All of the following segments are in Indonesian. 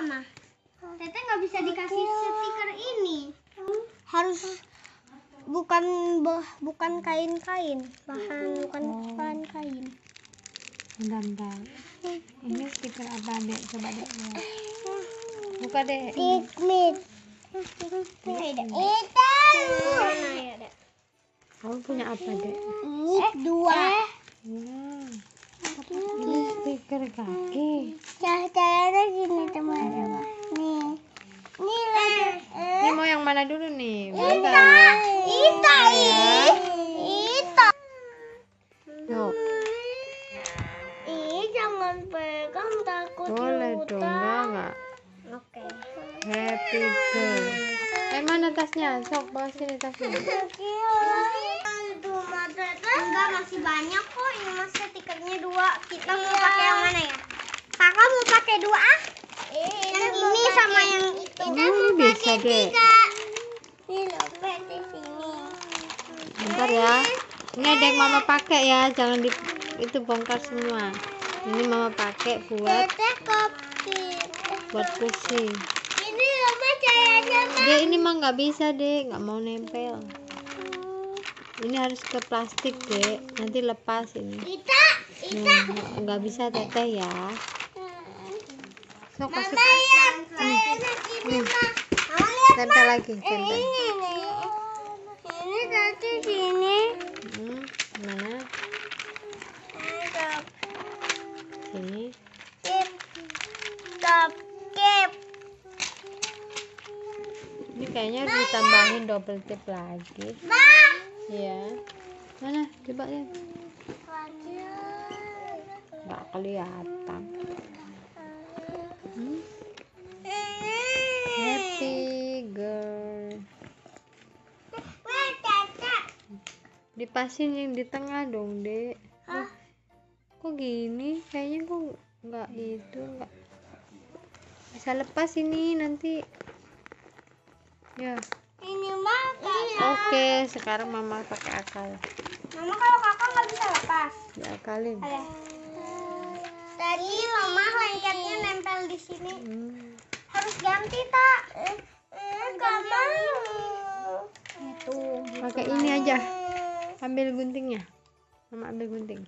mama. Tete nggak bisa dikasih stiker ini. Harus bukan bah- bukan kain-kain, bahan bukan bahan kain. bentar bentar ini stiker apa dek coba dek buka dek Pikmit. Itu. kamu punya apa dek Eh, dua. Wow. Ini stiker kaki Cara-caranya gini teman-teman. Nih. Ini lagi. ini mau yang mana dulu nih Ita. Ita. Ita. yuk Ih, jangan pegang takut boleh dong enggak Oke. happy birthday eh mana tasnya sok bawa sini tasnya Enggak masih banyak kok. Ini masih stikernya dua. Kita mau pakai yang mana ya? Kakak mau pakai dua. Ah? yang ini sama yang itu. Oh, bisa deh. Ini lopet di sini. bentar ya. Ini ada yang mama pakai ya. Jangan di itu bongkar semua. Ini mama pakai buat buat kursi. Ini lama cahayanya Dek ini mah nggak bisa dek. Nggak mau nempel. Ini harus ke plastik dek. Nanti lepas ini. Ita, Ita. Hmm, nggak bisa teteh ya. Sok kasih Mama lihat. Mama. Lihat tempel lagi tempel ini nih. Ini tadi sini. hmm, mana? Sini. Top kip. ini kayaknya harus ditambahin double tip lagi. Ya mana? Coba ya nggak kelihatan hmm? happy girl dipasin yang di tengah dong dek Hah? kok gini kayaknya kok nggak itu nggak bisa lepas ini nanti ya Ini mah oke sekarang mama pakai akal Mama kalau kakak nggak bisa lepas. diakalin Ada. Tadi mama lengketnya nempel di sini. hmm. Harus ganti tak? Eh, eh, gak mau. Itu. pakai ini aja ambil guntingnya mama ambil gunting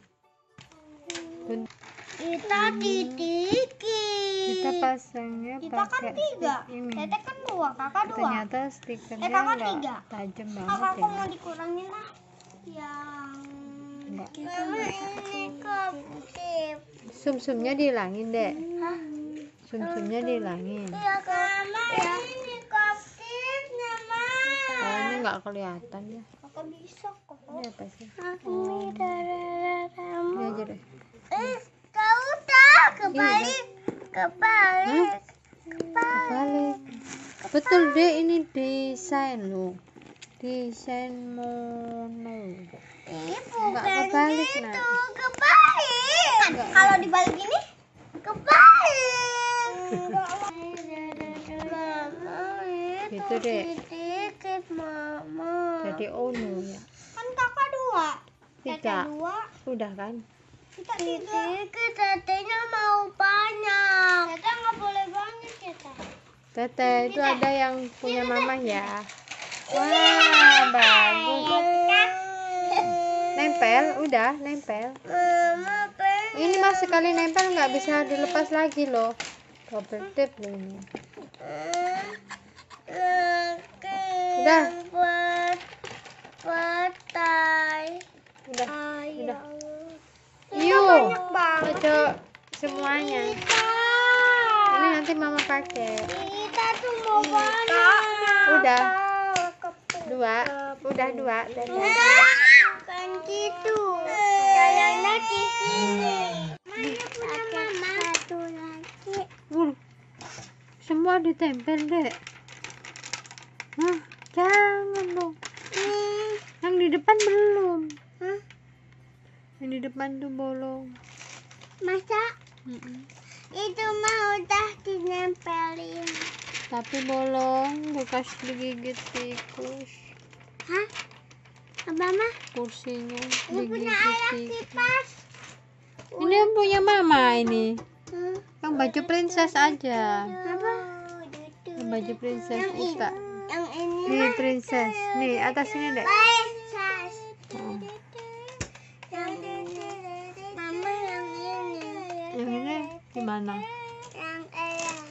Gun- Kita titikin. kita pasangnya Kita kan pakai tiga. stick ini Tete kan dua, kakak dua. ternyata stikernya Eh, kakak tiga. tajam banget aku ya mau dikurangin lah. Yang Enggak. Mama ini sum-sumnya dihilangin dek Hah? sum-sumnya dihilangin Iya, Mama ini oh ini nggak kelihatan ya Kakak bisa kok. ini apa sih Ini darah-darahmu. ini aja deh Eh, kau tak kebalik, kebalik, kebalik. kebalik betul deh ini desain lo desain mono Ini Enggak bukan kebalik, gitu, Nak. kebalik. Kalau dibalik ini, kebalik. Itu Gitu, Dek. sedikit, Mama. jadi ono ya Kan kakak dua. Tiga. Tete dua, udah kan kita tiga. Tetenya mau banyak. Tete nggak boleh banyak ya, Tete. teteh itu ada yang punya mama ya wah bagus. Nempel. Udah nempel. Ini mas sekali nempel nggak bisa dilepas lagi loh. Double tip loh ini. Udah. Udah udah. Yuk. Ojo semuanya. Ini nanti mama pakai. Kita tuh mau Udah. dua udah dua Kan gitu. Jalannya di sini. Mana punya mama? Satu lagi. Semua ditempel dek Hah, jangan dong Hmm. yang di depan belum Hah? yang di depan tuh bolong Masa Mm-mm. itu mah udah dinempelin. Tapi bolong bekas digigit tikus Hah? Apa mah? kursinya Ini punya digigit ayah tikus kipas. ini yang punya mama ini Hmm. yang baju princess aja Apa? baju princess yang ini Uta yang ini nih princess nih atas sini dek princess Oh. yang mama yang ini yang ini gimana yang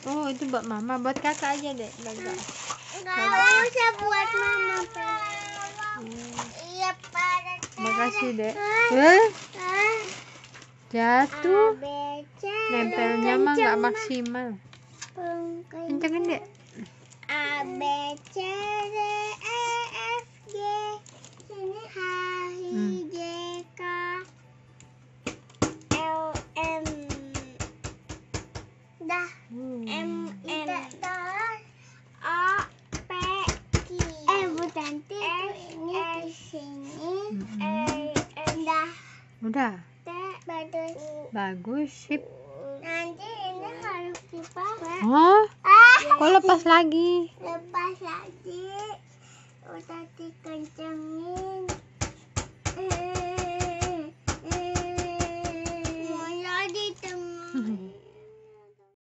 oh itu buat mama. Buat kakak aja dek kakak. Enggak usah buat mama Pak. Iya pada makasih dek. Eh jatuh. Nempelnya mah nggak maksimal. kencengin dek A B C D E F G. H Udah. Bagus. Bagus, sip. Nanti ini harus dipakai. Oh. Ah. Kok lepas lagi? Lepas lagi. Udah dikencengin. Eh, eh. eh, eh.